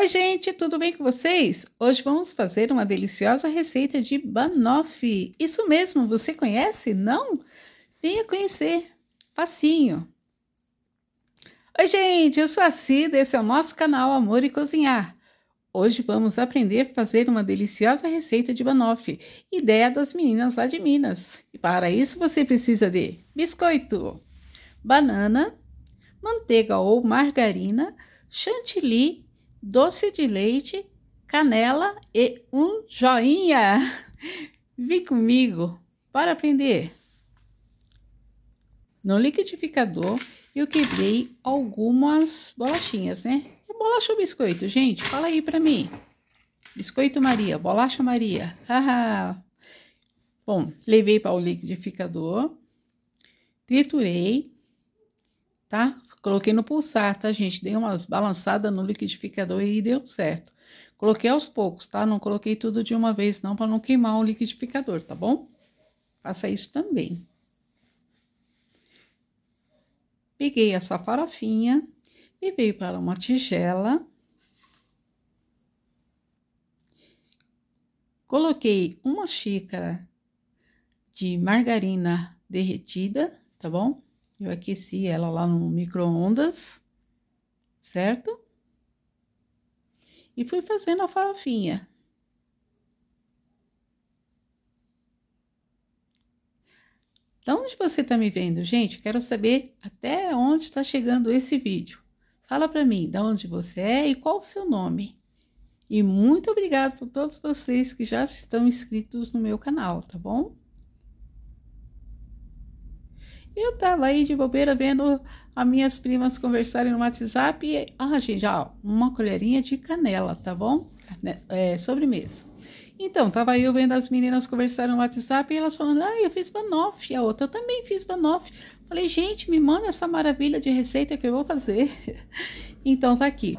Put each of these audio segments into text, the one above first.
Oi, gente, tudo bem com vocês? Hoje vamos fazer uma deliciosa receita de banoffee. Isso mesmo, você conhece? Não? Venha conhecer. Facinho. Oi, gente, eu sou a Cida, esse é o nosso canal Amor e Cozinhar. Hoje vamos aprender a fazer uma deliciosa receita de banoffee, ideia das meninas lá de Minas. E para isso você precisa de biscoito, banana, manteiga ou margarina, chantilly, doce de leite, canela e um joinha. Vem comigo para aprender. No liquidificador eu quebrei algumas bolachinhas, né? É bolacha ou biscoito, gente? Fala aí para mim. Biscoito Maria, bolacha Maria. Bom, levei para o liquidificador, triturei, tá? Coloquei no pulsar, tá, gente? Dei umas balançadas no liquidificador e deu certo. Coloquei aos poucos, tá? Não coloquei tudo de uma vez, não, para não queimar o liquidificador, tá bom? Faça isso também. Peguei essa farofinha e veio para uma tigela. Coloquei uma xícara de margarina derretida, tá bom? Eu aqueci ela lá no micro-ondas, certo? E fui fazendo a farofinha. Da onde você está me vendo, gente? Quero saber até onde está chegando esse vídeo. Fala para mim, da onde você é e qual o seu nome. E muito obrigado por todos vocês que já estão inscritos no meu canal, tá bom? Eu tava aí de bobeira vendo as minhas primas conversarem no WhatsApp e, ah, gente, ó, uma colherinha de canela, tá bom? É, sobremesa. Então, tava eu vendo as meninas conversarem no WhatsApp e elas falando, ah, eu fiz banoffee, a outra também fiz banoffee. Falei, gente, me manda essa maravilha de receita que eu vou fazer. então, tá aqui.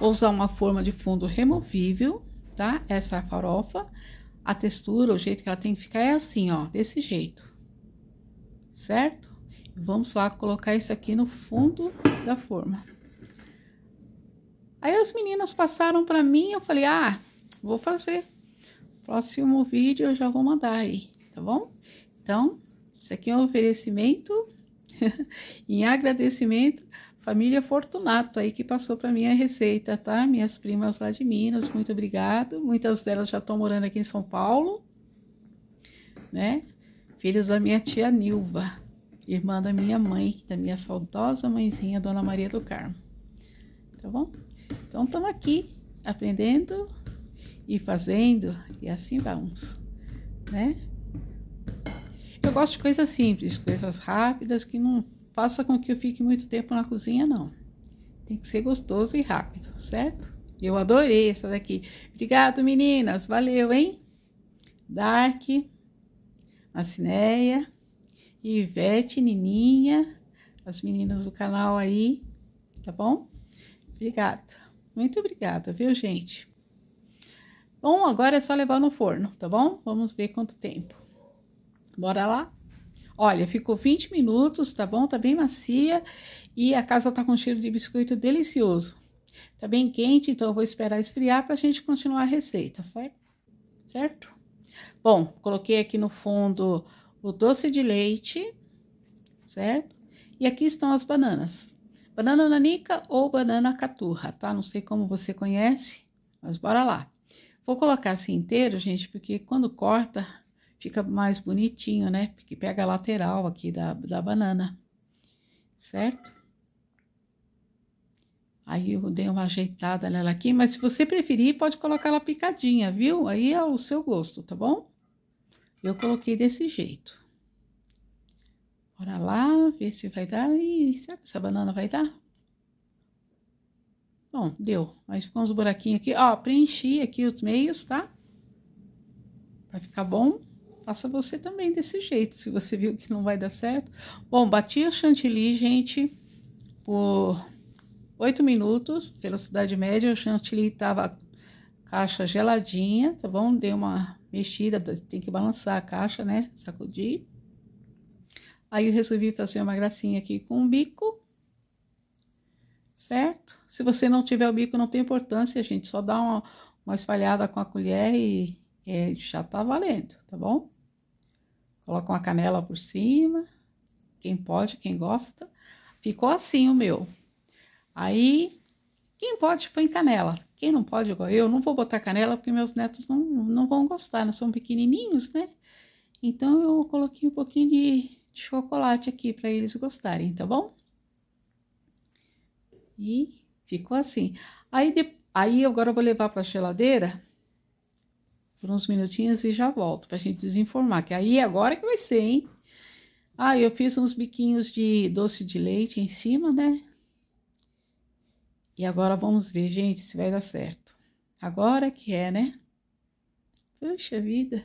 Vou usar uma forma de fundo removível, tá? Essa é farofa. A textura, o jeito que ela tem que ficar é assim, ó, desse jeito certo? Vamos lá colocar isso aqui no fundo da forma. Aí as meninas passaram para mim, eu falei, ah, vou fazer. Próximo vídeo eu já vou mandar aí, tá bom? Então, isso aqui é um oferecimento em agradecimento família Fortunato aí que passou para mim a receita, tá? Minhas primas lá de Minas, muito obrigado. Muitas delas já estão morando aqui em São Paulo, né? Filhos da minha tia Nilva, irmã da minha mãe, da minha saudosa mãezinha, Dona Maria do Carmo. Tá bom? Então, estamos aqui aprendendo e fazendo, e assim vamos, né? Eu gosto de coisas simples, coisas rápidas, que não faça com que eu fique muito tempo na cozinha, não. Tem que ser gostoso e rápido, certo? Eu adorei essa daqui. Obrigado, meninas. Valeu, hein? Dark. Cineia, Ivete, Nininha, as meninas do canal aí, tá bom? Obrigada, muito obrigada, viu, gente? Bom, agora é só levar no forno, tá bom? Vamos ver quanto tempo. Bora lá? Olha, ficou 20 minutos, tá bom? Tá bem macia e a casa tá com cheiro de biscoito delicioso. Tá bem quente, então eu vou esperar esfriar pra gente continuar a receita, certo? Certo? Bom, coloquei aqui no fundo o doce de leite, certo? E aqui estão as bananas. Banana nanica ou banana caturra, tá? Não sei como você conhece, mas bora lá. Vou colocar assim inteiro, gente, porque quando corta fica mais bonitinho, né? Porque pega a lateral aqui da, da banana, certo? Aí eu dei uma ajeitada nela aqui, mas se você preferir, pode colocar ela picadinha, viu? Aí é o seu gosto, tá bom? Eu coloquei desse jeito. Bora lá, ver se vai dar. E será que essa banana vai dar? Bom, deu. Mas ficou uns buraquinhos aqui. Ó, preenchi aqui os meios, tá? Vai ficar bom. Faça você também desse jeito, se você viu que não vai dar certo. Bom, bati o chantilly, gente, por 8 minutos, velocidade média, o chantilly tava caixa geladinha, tá bom? Dei uma mexida, tem que balançar a caixa, né? Sacudir. Aí eu resolvi fazer uma gracinha aqui com o bico, certo? Se você não tiver o bico, não tem importância, gente. Só dá uma, uma espalhada com a colher e é, já tá valendo, tá bom? Coloca uma canela por cima. Quem pode, quem gosta. Ficou assim o meu. Aí, quem pode, põe canela. Quem não pode, igual eu, não vou botar canela porque meus netos não, não vão gostar, não são pequenininhos, né? Então, eu coloquei um pouquinho de, de chocolate aqui para eles gostarem, tá bom? E ficou assim. Aí, de, aí agora eu vou levar para a geladeira por uns minutinhos e já volto pra gente desenformar. Que aí agora que vai ser, hein? Ah, eu fiz uns biquinhos de doce de leite em cima, né? E agora vamos ver, gente, se vai dar certo. Agora que é, né? Puxa vida.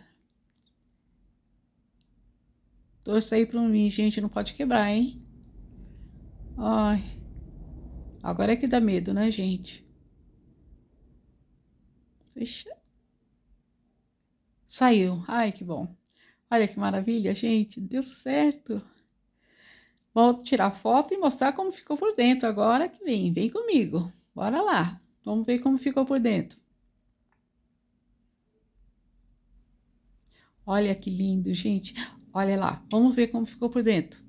Torça aí pra mim, gente, não pode quebrar, hein? Ai. Agora é que dá medo, né, gente? Fecha. Saiu. Ai, que bom. Olha que maravilha, gente. Deu certo. Vou tirar foto e mostrar como ficou por dentro. Agora que vem, vem comigo. Bora lá. Vamos ver como ficou por dentro. Olha que lindo, gente. Olha lá. Vamos ver como ficou por dentro.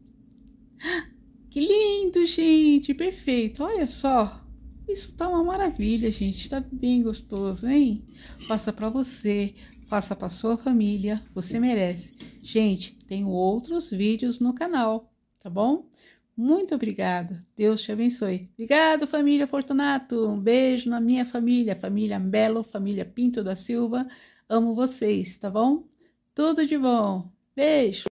Que lindo, gente! Perfeito! Olha só! Isso tá uma maravilha, gente. Tá bem gostoso, hein? Faça para você, faça para sua família. Você merece. Gente, tenho outros vídeos no canal, tá bom? Muito obrigada. Deus te abençoe. Obrigado, família Fortunato. Um beijo na minha família, família Belo, família Pinto da Silva. Amo vocês, tá bom? Tudo de bom. Beijo.